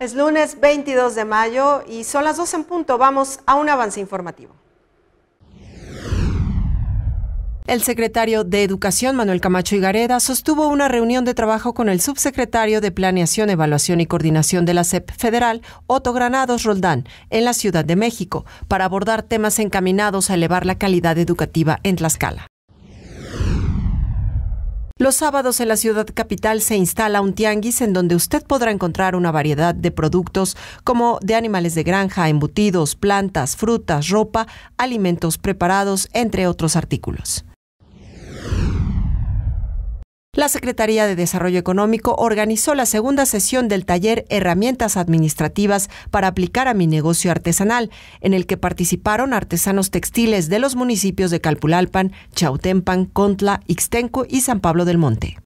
Es lunes 22 de mayo y son las 12 en punto. Vamos a un avance informativo. El secretario de Educación, Manuel Camacho Igareda, sostuvo una reunión de trabajo con el subsecretario de Planeación, Evaluación y Coordinación de la CEP Federal, Otto Granados Roldán, en la Ciudad de México, para abordar temas encaminados a elevar la calidad educativa en Tlaxcala. Los sábados en la ciudad capital se instala un tianguis en donde usted podrá encontrar una variedad de productos como de animales de granja, embutidos, plantas, frutas, ropa, alimentos preparados, entre otros artículos. La Secretaría de Desarrollo Económico organizó la segunda sesión del taller Herramientas Administrativas para aplicar a mi negocio artesanal, en el que participaron artesanos textiles de los municipios de Calpulalpan, Chautempan, Contla, Ixtenco y San Pablo del Monte.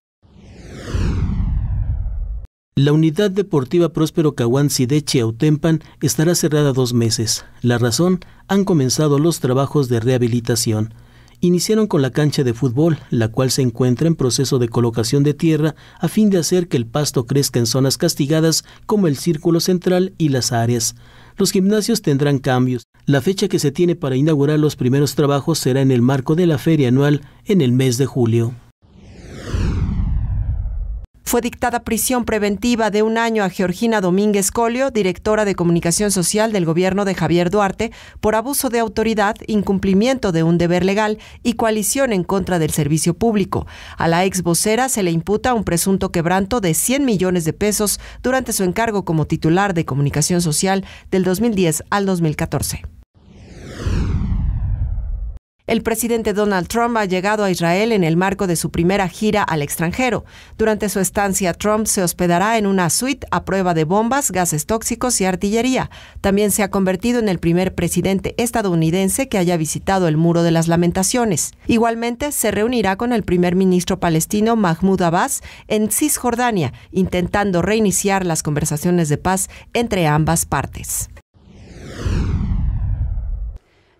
La unidad deportiva Próspero Cahuanzi de Chiautempan estará cerrada dos meses. La razón, han comenzado los trabajos de rehabilitación iniciaron con la cancha de fútbol, la cual se encuentra en proceso de colocación de tierra a fin de hacer que el pasto crezca en zonas castigadas como el círculo central y las áreas. Los gimnasios tendrán cambios. La fecha que se tiene para inaugurar los primeros trabajos será en el marco de la feria anual en el mes de julio fue dictada prisión preventiva de un año a Georgina Domínguez Colio, directora de comunicación social del gobierno de Javier Duarte, por abuso de autoridad, incumplimiento de un deber legal y coalición en contra del servicio público. A la ex vocera se le imputa un presunto quebranto de 100 millones de pesos durante su encargo como titular de comunicación social del 2010 al 2014. El presidente Donald Trump ha llegado a Israel en el marco de su primera gira al extranjero. Durante su estancia, Trump se hospedará en una suite a prueba de bombas, gases tóxicos y artillería. También se ha convertido en el primer presidente estadounidense que haya visitado el Muro de las Lamentaciones. Igualmente, se reunirá con el primer ministro palestino Mahmoud Abbas en Cisjordania, intentando reiniciar las conversaciones de paz entre ambas partes.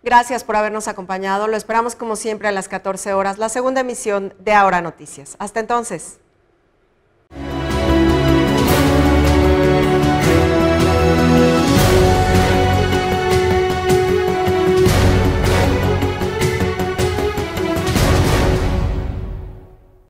Gracias por habernos acompañado. Lo esperamos como siempre a las 14 horas, la segunda emisión de Ahora Noticias. Hasta entonces.